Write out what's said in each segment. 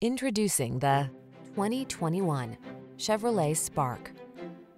Introducing the 2021 Chevrolet Spark.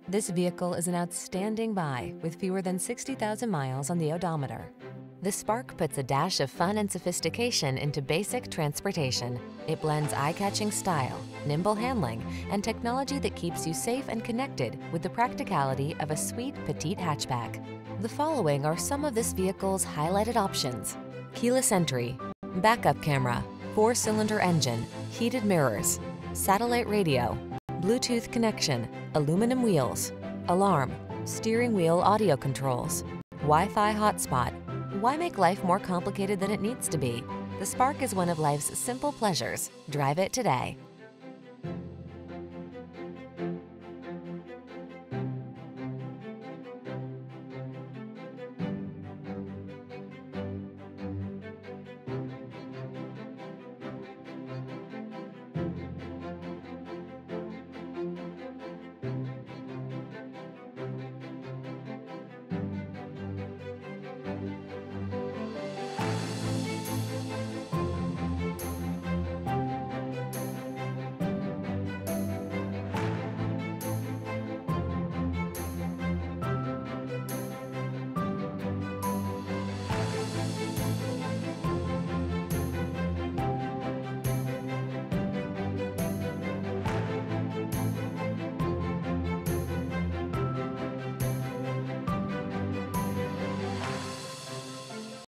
This vehicle is an outstanding buy with fewer than 60,000 miles on the odometer. The Spark puts a dash of fun and sophistication into basic transportation. It blends eye-catching style, nimble handling, and technology that keeps you safe and connected with the practicality of a sweet petite hatchback. The following are some of this vehicle's highlighted options. Keyless entry, backup camera, four-cylinder engine, heated mirrors, satellite radio, Bluetooth connection, aluminum wheels, alarm, steering wheel audio controls, Wi-Fi hotspot. Why make life more complicated than it needs to be? The Spark is one of life's simple pleasures. Drive it today.